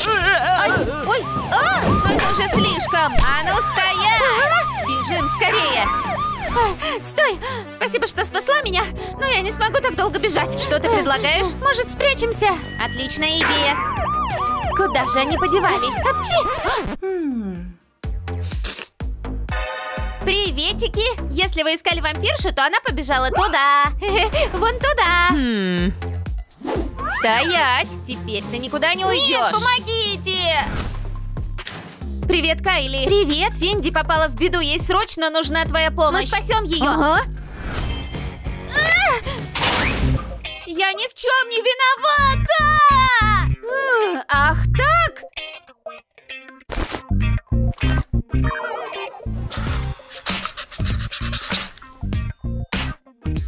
Ай, ой, а, это уже слишком! А ну стоять! Бежим скорее! А, Стой! Спасибо, что спасла меня, но я не смогу так долго бежать. Что ты предлагаешь? Может, спрячемся? Отличная идея. Куда же они подевались? Апчи! Приветики! Если вы искали вампиршу, то она побежала туда. (laughs) Вон туда. Хм. Стоять! Теперь ты никуда не уйдешь. Нет, помогите! Привет, Кайли. Привет! Синди попала в беду, ей срочно нужна твоя Мы помощь. спасем ее! Ага. Я ни в чем не виновата! Ах так?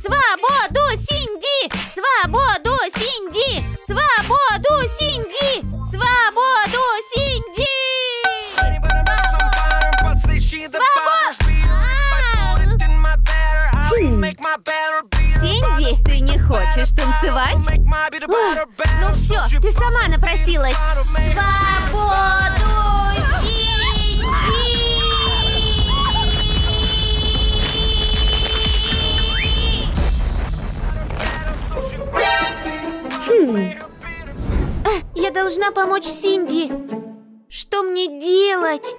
Свободу, Синди! Свободу, Синди! Свободу, Синди! Свободу, Синди! Синди, ты не хочешь танцевать? Ну все, ты сама напросилась. Свободу, Синди! Должна помочь Синди. Что мне делать?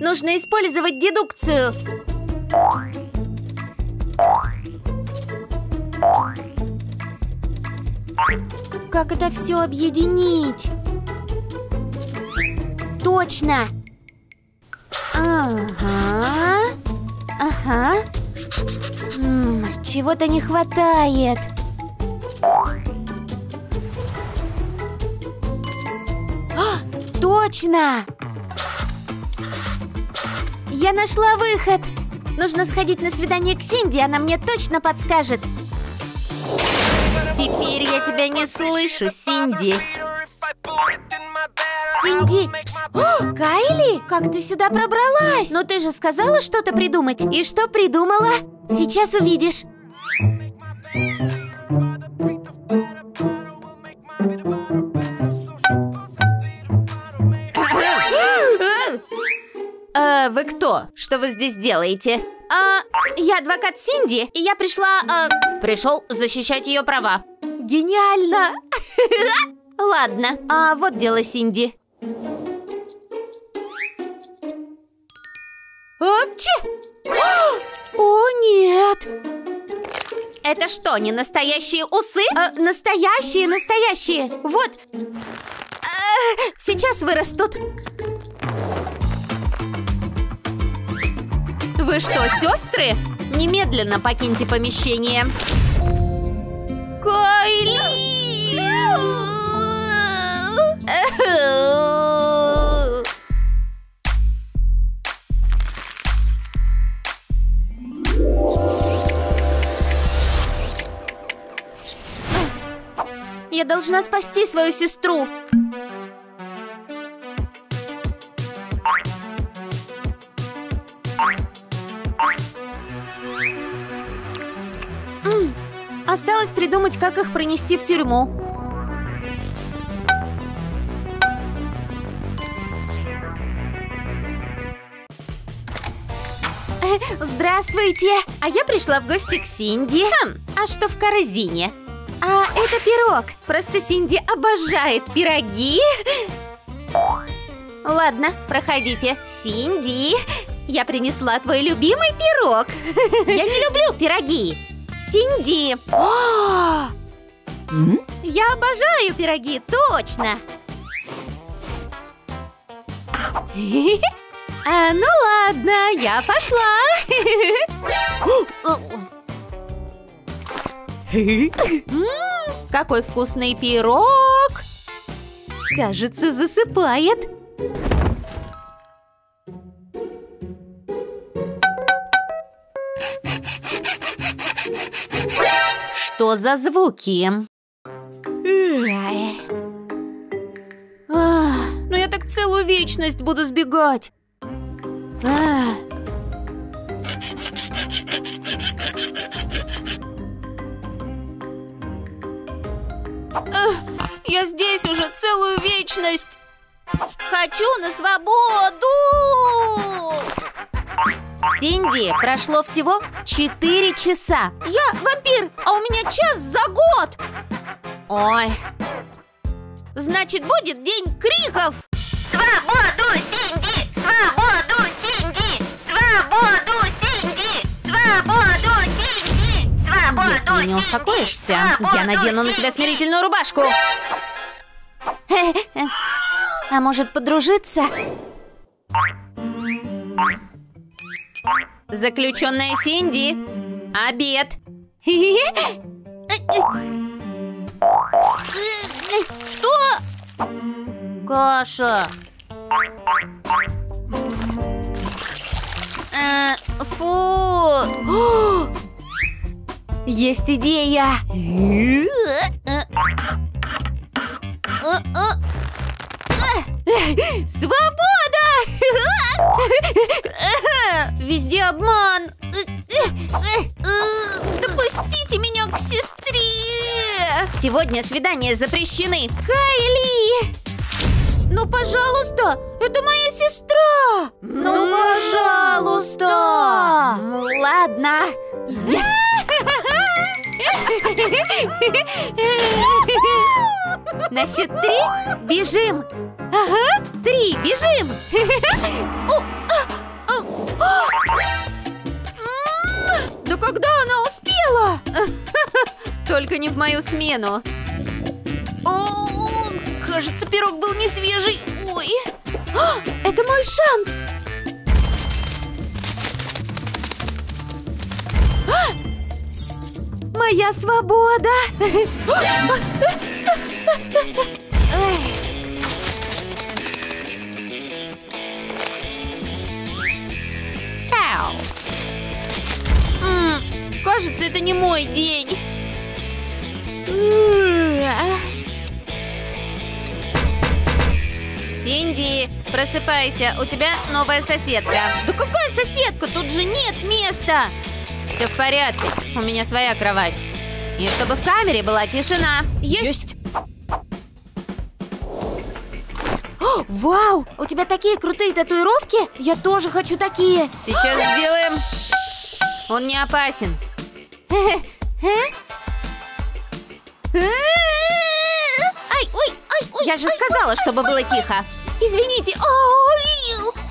Нужно использовать дедукцию. Как это все объединить? Точно! Ага. Ага. М, Чего-то не хватает. А, точно! Я нашла выход! Нужно сходить на свидание к Синди, она мне точно подскажет. Теперь я тебя не слышу, Синди. Синди! Пс! О, Кайли, как ты сюда пробралась? Но ты же сказала что-то придумать. И что придумала? Сейчас увидишь. Э, вы кто? Что вы здесь делаете? А, я адвокат Синди, и я пришла... а, Пришел защищать ее права. Гениально! (laughs) Ладно, а вот дело Синди. Опчи! О, нет! Это что, не настоящие усы? А, настоящие, настоящие! Вот! А, сейчас вырастут. Вы что, сестры? Немедленно покиньте помещение. Должна спасти свою сестру. М, Осталось придумать, как их пронести в тюрьму. Здравствуйте! А я пришла в гости к Синди. Хм, а что в корзине? А это пирог. Просто Синди обожает пироги. Ладно, проходите. Синди, я принесла твой любимый пирог. (laughs) Я не люблю пироги. Синди. О! Я обожаю пироги, точно. (laughs) А, ну ладно, я пошла. (laughs) Какой вкусный пирог! Кажется, засыпает. Что за звуки? Ах, ну я так целую вечность буду сбегать. Ах. Я здесь уже целую вечность. Хочу на свободу. Синди, прошло всего 4 часа. Я вампир, а у меня час за год. Ой, Значит, будет день криков. Свободу, Синди! Свободу, Синди! Свободу, Если не успокоишься, я надену на тебя смирительную рубашку. А может подружиться? Заключенная Синди, обед. Что? Каша. Э, фу. Есть идея. Свобода! Везде обман. Допустите меня к сестре. Сегодня свидания запрещены. Кайли! Ну, пожалуйста, это моя сестра! Ну, пожалуйста! Ладно. Yes. На счет три бежим. Ага, три, бежим. Да когда она успела? (laughs) Только не в мою смену. О, кажется, пирог был не свежий. Ой. А, Это мой шанс. А! Моя свобода. Кажется, это не мой день. Синди, просыпайся, у тебя новая соседка. Да какая соседка? Тут же нет места. Все в порядке, у меня своя кровать. И чтобы в камере была тишина. Есть. О, вау, у тебя такие крутые татуировки? Я тоже хочу такие. Сейчас (gasps) сделаем. Он не опасен. (laughs) Ай, ой, ай, ой. Я же сказала, чтобы было тихо. Извините.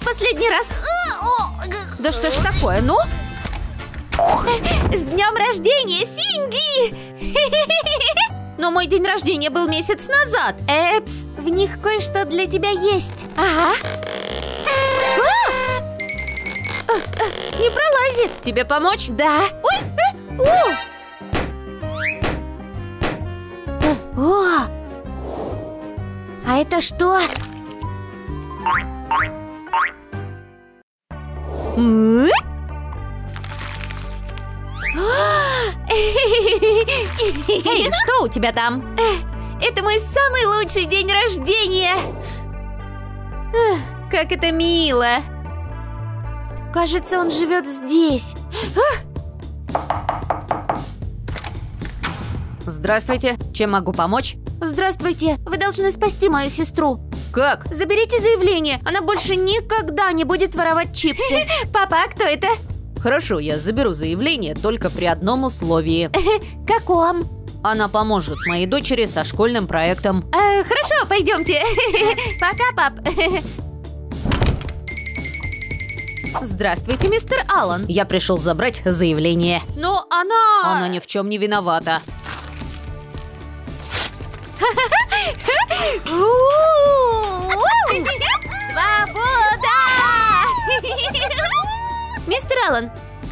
Последний раз. Да что ж такое, ну? С днем рождения, Синди! (laughs) Но мой день рождения был месяц назад. Эпс, в них кое-что для тебя есть. Ага. А! Не пролазит. Тебе помочь? Да. Ой, э, о, О! А это что? М? Эй, что у тебя там? это мой самый лучший день рождения! Как это мило. Кажется, он живет здесь. Здравствуйте, чем могу помочь? Здравствуйте, вы должны спасти мою сестру. Как? Заберите заявление, она больше никогда не будет воровать чипсы. (laughs) Папа, а кто это? Хорошо, я заберу заявление только при одном условии. Каком? Она поможет моей дочери со школьным проектом. Э, хорошо, пойдемте. (laughs) Пока, пап. Здравствуйте, мистер Аллан. Я пришел забрать заявление. Но она... Она ни в чем не виновата. (laughs)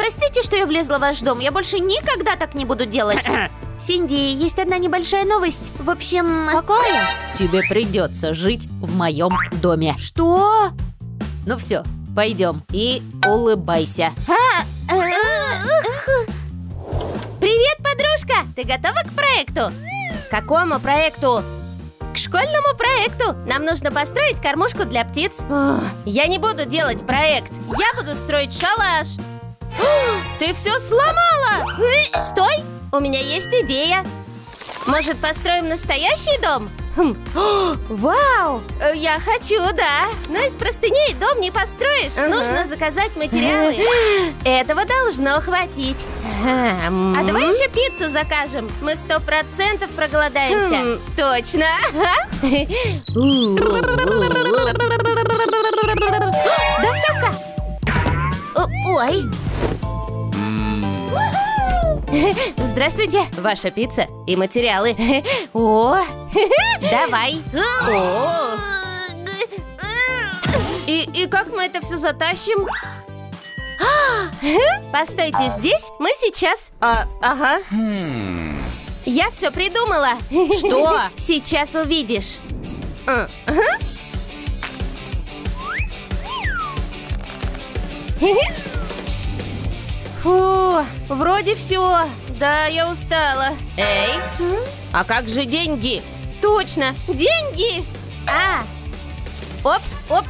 простите, что я влезла в ваш дом. Я больше никогда так не буду делать. (clears throat) Синди, есть одна небольшая новость. В общем... Какая? Тебе придется жить в моем доме. Что? Ну все, пойдем и улыбайся. Привет, подружка! Ты готова к проекту? Какому проекту? К школьному проекту. Нам нужно построить кормушку для птиц. Я не буду делать проект. Я буду строить шалаш. Ты все сломала! Стой! У меня есть идея. Может, построим настоящий дом? Хм. Вау! Э, Я хочу, да. Но из простыней дом не построишь. Нужно заказать материалы. (laughs) Этого должно хватить. А давай еще пиццу закажем. Мы сто процентов проголодаемся. Точно. (gasps) Доставка. Ой. (laughs) Здравствуйте. Ваша пицца и материалы. (laughs) О, (laughs) давай. О. И, и как мы это все затащим? (gasps) Постойте здесь, мы сейчас. А, ага. Я все придумала. Что? Сейчас увидишь. А, ага. Фу, вроде все. Да, я устала. Эй, а как же деньги? Точно, деньги. А, оп, оп.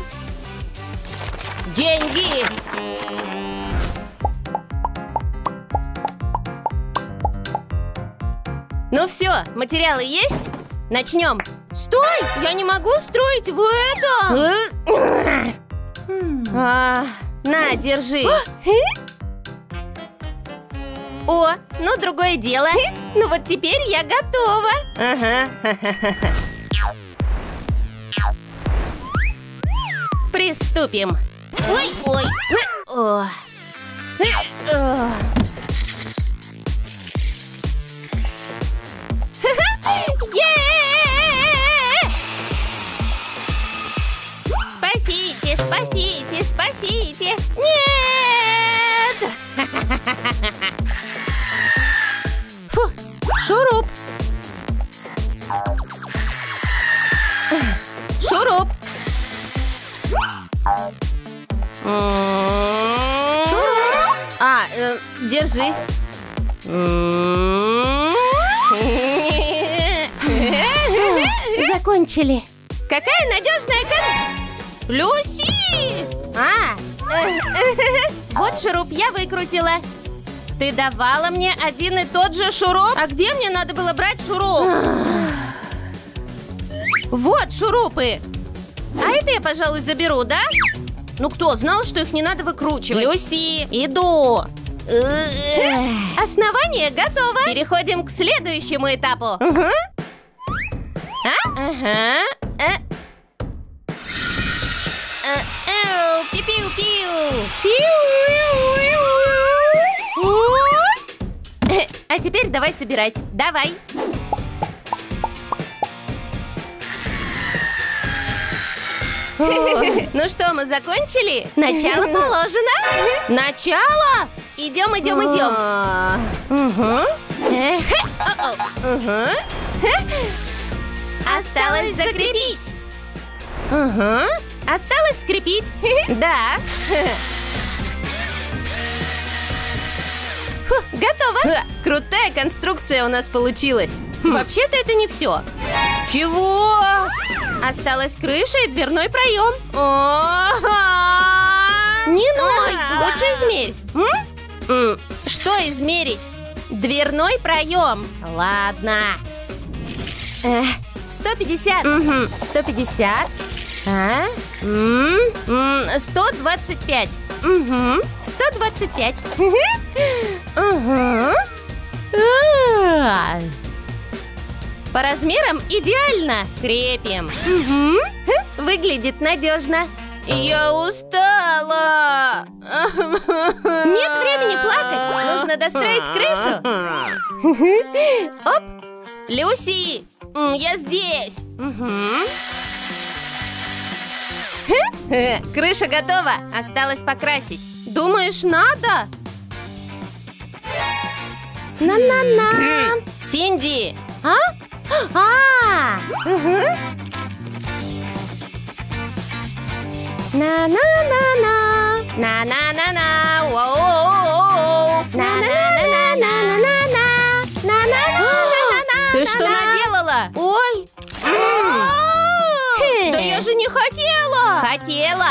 Деньги. Ну все, материалы есть? Начнем. Стой! Я не могу строить в этом! А, на, держи. О, ну другое дело. (laughs) Ну вот теперь я готова. Ага. (laughs) Приступим. Ой, ой. О. (laughs) О. Е! Спасите, спасите, спасите! Нет! Фу, шуруп! Шуруп! Шуруп! А, э, держи. Закончили. Какая надежная кон... Люси! А, (laughs) вот шуруп я выкрутила. Ты давала мне один и тот же шуруп? А где мне надо было брать шуруп? Вот шурупы. А это я, пожалуй, заберу, да? Ну кто знал, что их не надо выкручивать? Люси, иду. (laughs) Основание готово. Переходим к следующему этапу. А? Ага. Э. Пиу-пиу-пиу. А теперь давай собирать. Давай. О, Ну что, мы закончили? Начало положено. Начало? Идем, идем, идем. Угу. Угу. Осталось закрепить. Угу. Осталось скрепить. (laughs) Да. Фу, (laughs) готово. Крутая конструкция у нас получилась. (laughs) Вообще-то это не все. Чего? Осталась крыша и дверной проем. Не ной, лучше измерь. М? Что измерить? Дверной проем. Ладно. Эх, 150. Угу, 150. А? М, м, 125. Угу. 125. 125. Ага. А. По размерам идеально. Крепим. Выглядит надежно. Я устала. Нет времени плакать. Нужно достроить крышу. Оп. Люси, я здесь. Мгм. (laughs) Крыша готова. Осталось покрасить. Думаешь, надо? На-на-на. (laughs) Синди. А? А. На-на-на-на. На-на-на-на. Воу-воу-воу. Я же не хотела. Хотела.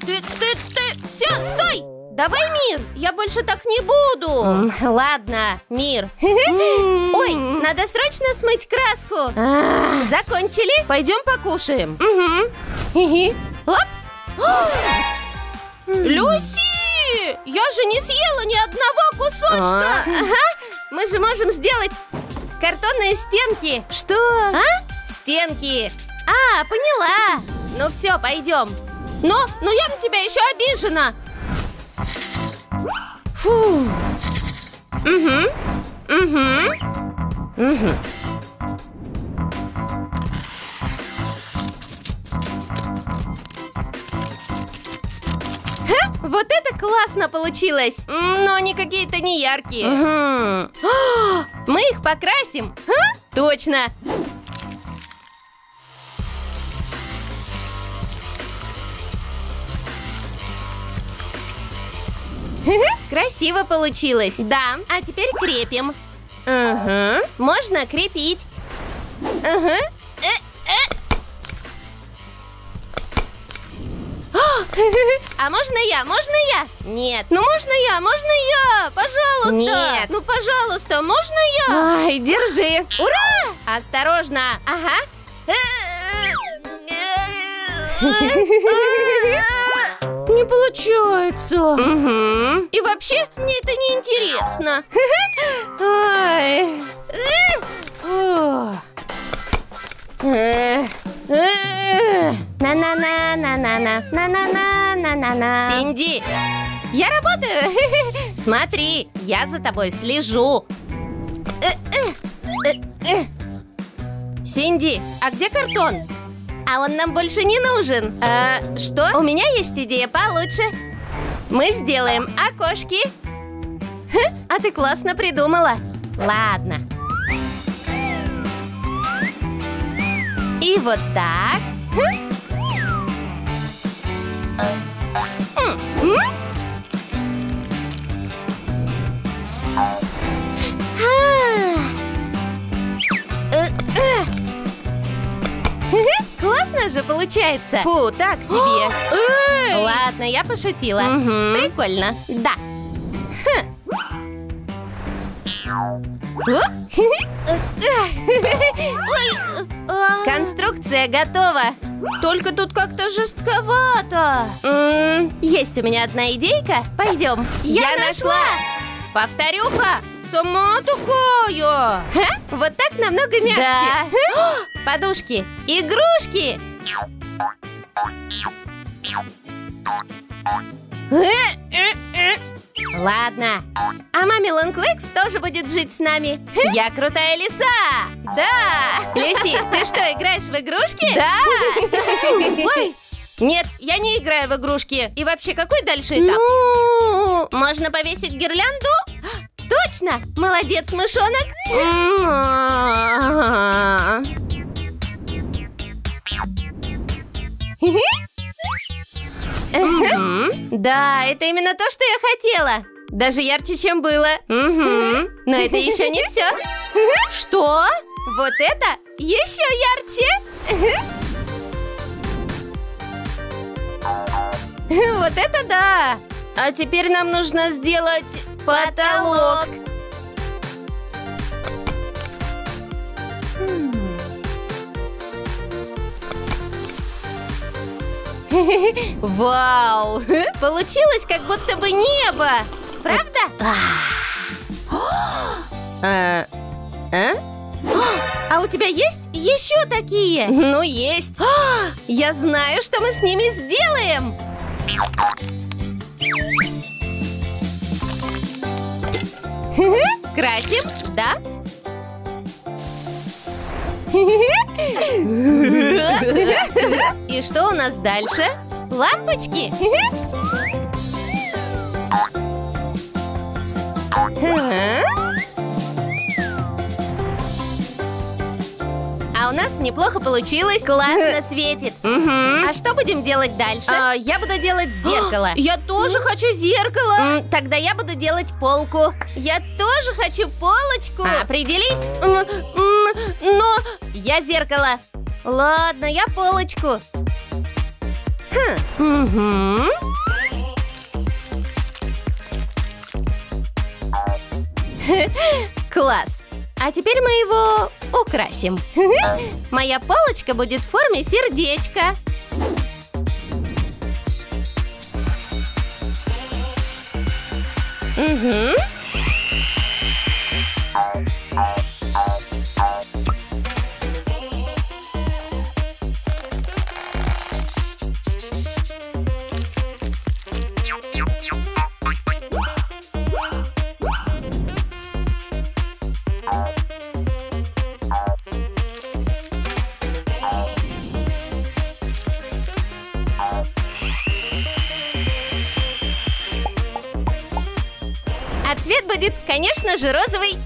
Ты, ты, ты. Все, стой. Давай, Мир, я больше так не буду. Ладно, Мир. Ой, надо срочно смыть краску. Закончили? Пойдем покушаем. Оп. (gasps) Люси! Я же не съела ни одного кусочка. Ага. Мы же можем сделать картонные стенки. Что? А? Стенки. А, поняла. Ну все, пойдем. Но, но я на тебя еще обижена. Фу. Угу. Угу. Угу. Ха, Вот это классно получилось! Но они какие-то не яркие. А, Мы их покрасим. А? Точно! Красиво получилось. Да. А теперь крепим. Ага. Можно крепить. Э, э. (laughs) А можно я? Можно я? Нет. Ну можно я? Можно я? Пожалуйста. Нет. Ну пожалуйста, можно я? Ай, держи. Ура! Осторожно. Ага. (laughs) Не получается. И вообще, мне это не интересно. Ой. Ох. На-на-на-на-на-на, на-на-на-на-на-на. Синди, я работаю. Смотри, я за тобой слежу. Синди, а где картон? А он нам больше не нужен. А, что? У меня есть идея получше. Мы сделаем окошки. Ха, А ты классно придумала. Ладно. И вот так. Хм. (laughs) Классно же получается. Фу, так себе. (gasps) Ладно, я пошутила. Прикольно. Да. (laughs) Конструкция готова. Только тут как-то жестковато. М, Есть у меня одна идейка. Пойдем. Я, нашла. Повторюха. Сама такая. Вот так намного мягче. Подушки. Игрушки. Ладно. А маме Лонглекс тоже будет жить с нами. Я крутая лиса. Да. Люси, ты что, играешь в игрушки? Да. (laughs) Ой. Нет, я не играю в игрушки. И вообще, какой дальше этап? Ну, можно повесить гирлянду? Точно! Молодец, мышонок! Да, это именно то, что я хотела. Даже ярче, чем было. Но это еще не все. Что? Вот это еще ярче. Вот это да! А теперь нам нужно сделать потолок. Вау! (laughs) Получилось как будто бы небо! Правда? А, а? А у тебя есть еще такие? Ну, есть. (gasps) Я знаю, что мы с ними сделаем. Красим, да? И что у нас дальше? Лампочки? А у нас неплохо получилось. Классно светит. А что будем делать дальше? А, я буду делать зеркало. Я тоже хочу зеркало. Тогда я буду делать полку. Я тоже хочу полочку. Определись? Но я зеркало. Ладно, я полочку. Мгм. (laughs) Класс. А теперь мы его украсим. (laughs) Моя полочка будет в форме сердечка. Мгм. Конечно же, розовый.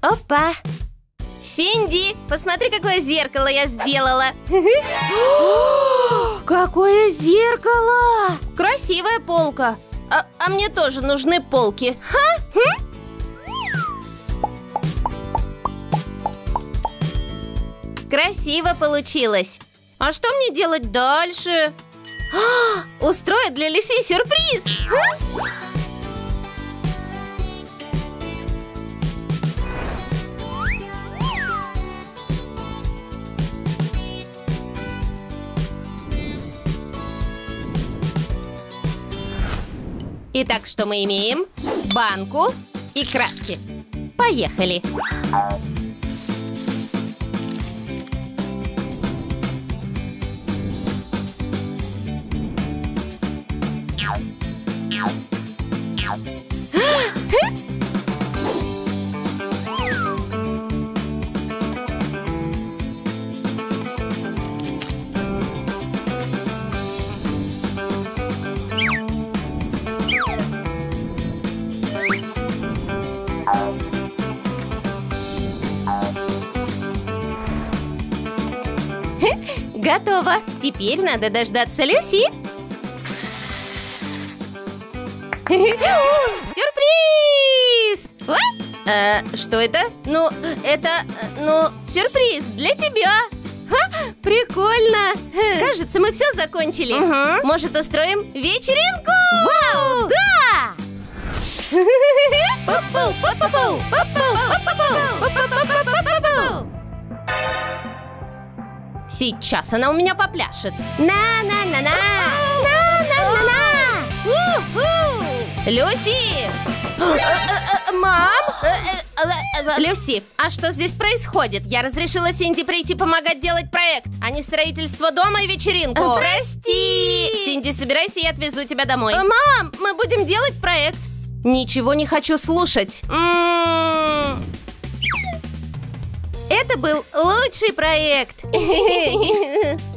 Опа! Синди, посмотри, какое зеркало я сделала. (gasps) Какое зеркало! Красивая полка. А, а мне тоже нужны полки. Ха? Красиво получилось. А что мне делать дальше? А, устроить для Лиси сюрприз! Ха? Итак, что мы имеем? Банку и краски. Поехали! Готово! Теперь надо дождаться Люси. (laughs) Сюрприз! А? Э, что это? Ну, это, ну, сюрприз для тебя. Ха, прикольно. Кажется, мы все закончили. Может, устроим вечеринку? Вау! Да! Пу-пу, пу-пу-пу, пу-пу, пу-пу-пу, пу-пу-пу-пу-пу-пу. Сейчас она у меня попляшет. На-на-на-на! На-на-на-на! Люси! Мам? Люси, а что здесь происходит? Я разрешила Синди прийти помогать делать проект, а не строительство дома и вечеринку. Прости! Синди, собирайся, я отвезу тебя домой. Мам, мы будем делать проект. Ничего не хочу слушать. М. Это был лучший проект. (laughs)